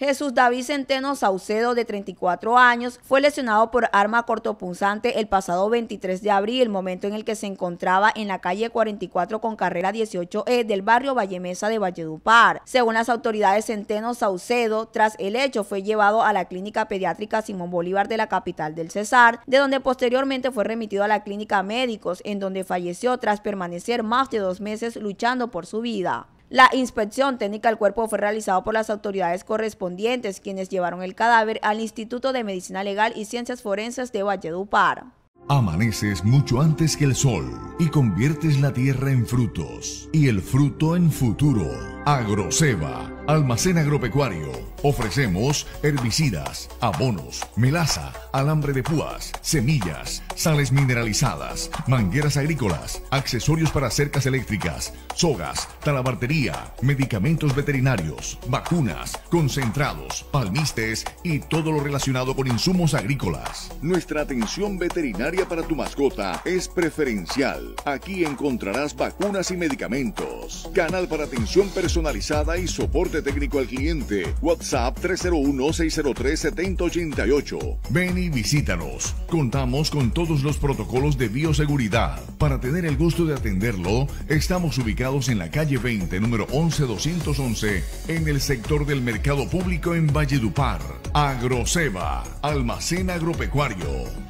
Jesús David Centeno Saucedo, de 34 años, fue lesionado por arma cortopunzante el pasado 23 de abril, momento en el que se encontraba en la calle 44 con carrera 18E del barrio Vallemesa de Valledupar. Según las autoridades, Centeno Saucedo, tras el hecho, fue llevado a la clínica pediátrica Simón Bolívar de la capital del Cesar, de donde posteriormente fue remitido a la clínica médicos, en donde falleció tras permanecer más de dos meses luchando por su vida. La inspección técnica del cuerpo fue realizada por las autoridades correspondientes, quienes llevaron el cadáver al Instituto de Medicina Legal y Ciencias Forenses de Valledupar. Amaneces mucho antes que el sol y conviertes la tierra en frutos y el fruto en futuro. Agroseba, almacén agropecuario. Ofrecemos herbicidas, abonos, melaza, alambre de púas, semillas, sales mineralizadas, mangueras agrícolas, accesorios para cercas eléctricas, sogas, talabartería, medicamentos veterinarios, vacunas, concentrados, palmistes y todo lo relacionado con insumos agrícolas. Nuestra atención veterinaria para tu mascota es preferencial. Aquí encontrarás vacunas y medicamentos. Canal para atención personalizada y soporte técnico al cliente. WhatsApp 301-603-7088. Ven y visítanos. Contamos con todos los protocolos de bioseguridad. Para tener el gusto de atenderlo, estamos ubicados en la calle 20, número 11211, en el sector del mercado público en Valledupar. Agroseba, almacén agropecuario